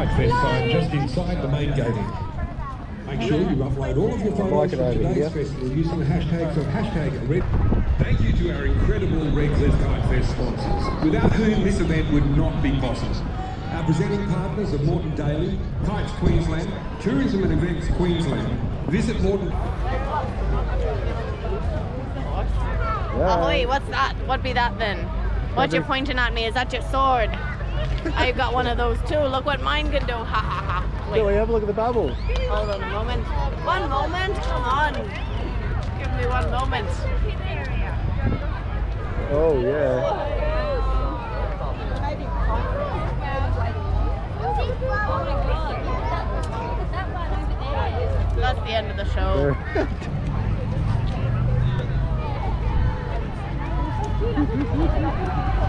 Kite Fest sign just inside the main gating. Make sure you upload all of your photos like it from over today's here. festival using the hashtag, so hashtag red. Thank you to our incredible Redcliffe Kite Fest sponsors, without whom this event would not be possible. Our presenting partners are Moreton Bay, Kites Queensland, Tourism and Events Queensland. Visit Moreton. Ahoy, what's that? What'd be that then? What you're pointing at me? Is that your sword? I've got one of those too. Look what mine can do. Ha ha ha. Billy, Wait, have a look at the bubble. hold on a moment. One moment. Come on. Give me one moment. Oh, yeah. That's the end of the show.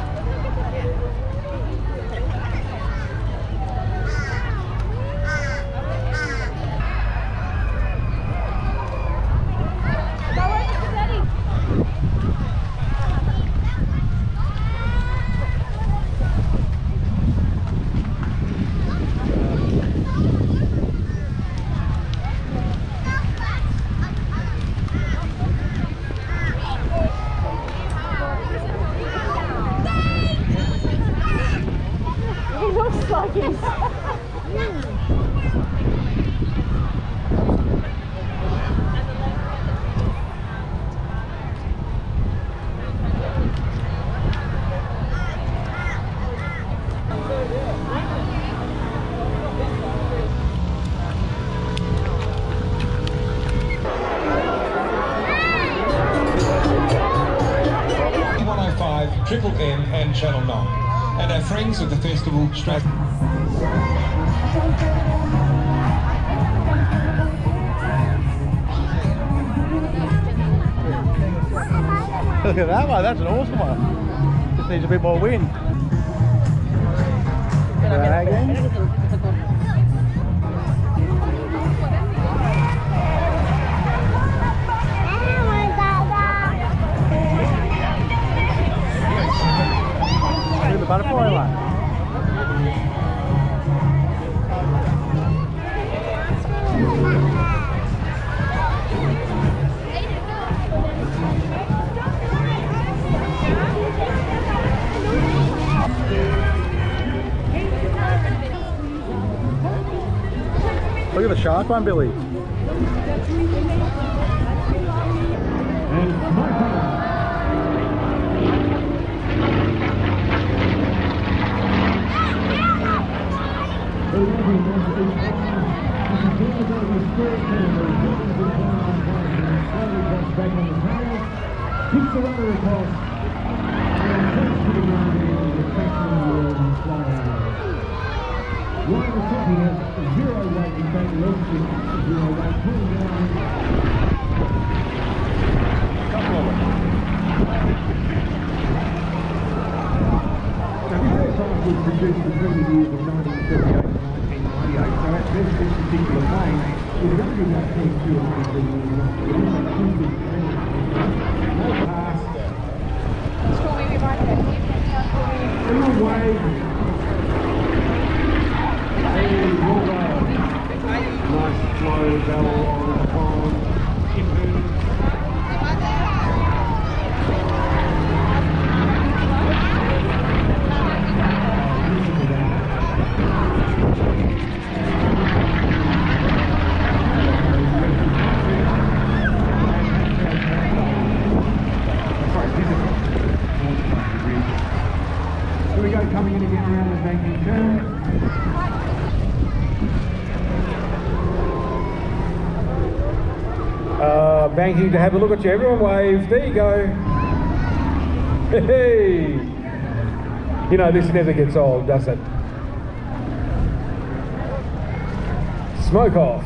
Triple M and Channel 9. And our friends of the festival, Strath. Look at that one, that's an awesome one. Just needs a bit more wind. Look at the shark one, Billy. Keeps the runner across. And takes to the ground Ryan has zero weight in zero weight, pulling down. Now, this aircraft was produced between the years of 1978 and 1998, so at this particular plane is going to be about 22 or 23 years old. It is a acoustic plane. No pass. Everyone wave. Hey, well done. Nice slow barrel on the banking to have a look at you. Everyone wave. There you go. Hey. You know, this never gets old, does it? Smoke off.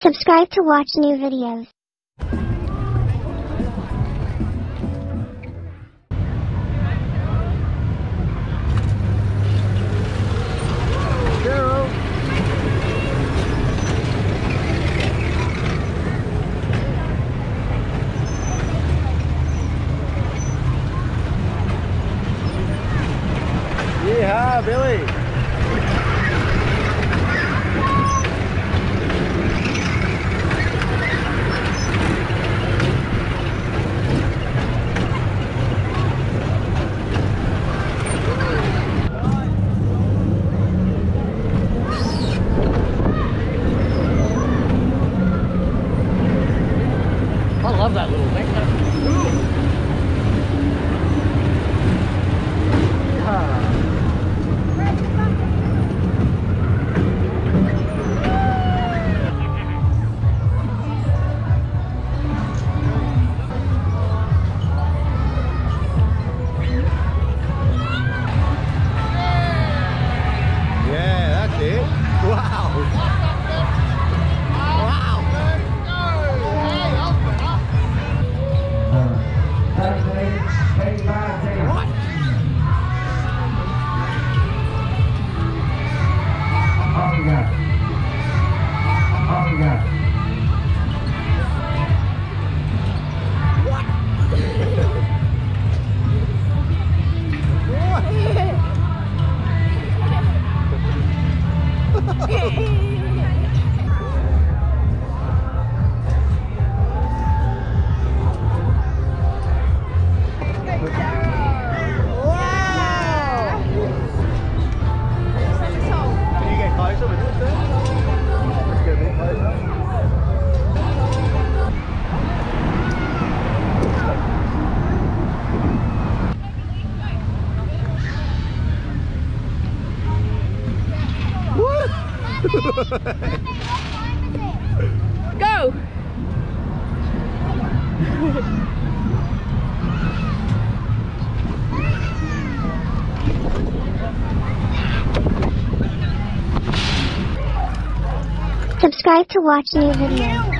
Subscribe to watch new videos. Billy. rõ ràng một cách Subscribe to watch new videos.